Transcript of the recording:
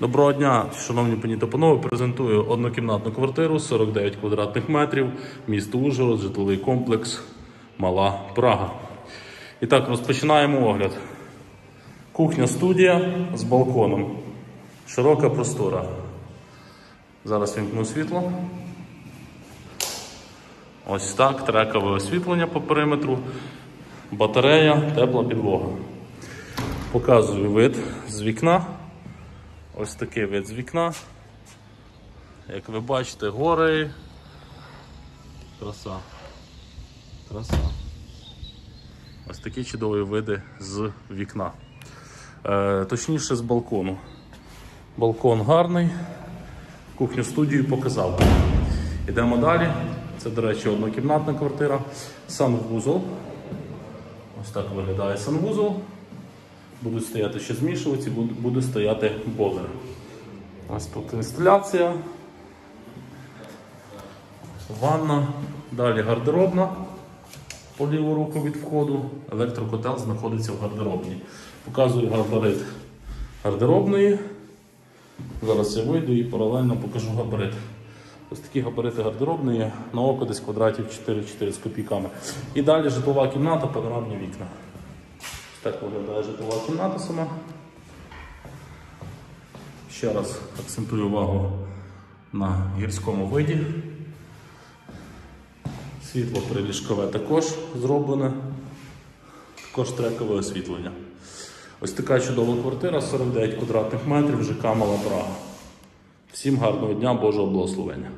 Доброго дня, шановні пані та панове. Презентую однокімнатну квартиру 49 квадратних метрів, місто Ужгород, житловий комплекс Мала Прага. І так, розпочинаємо огляд. Кухня студія з балконом. Широка простора. Зараз вімкну світло. Ось так, трекове освітлення по периметру, батарея, тепла підлога. Показую вид з вікна. Ось такий вид з вікна. Як ви бачите, гори. Краса. Краса. Ось такі чудові види з вікна. Е, точніше з балкону. Балкон гарний. Кухню студію показав. Йдемо далі. Це, до речі, однокімнатна квартира. Санвузол. Ось так виглядає санвузол. Будуть стояти ще змішувачі, буде, стояти бойлер. Ось тут інсталяція. Ванна. Далі гардеробна по ліву руку від входу. Електрокотел знаходиться в гардеробній. Показую габарит гардеробної. Зараз я вийду і паралельно покажу габарит. Ось такі габарити гардеробної на око десь квадратів 4-4 з копійками. І далі житлова кімната, панорамні вікна. Так виглядає житлова кімната сама. Ще раз акцентую увагу на гірському виді. Світло приліжкове також зроблене, також трекове освітлення. Ось така чудова квартира, 49 квадратних метрів, ЖК Мала Прага. Всім гарного дня, Божого благословення.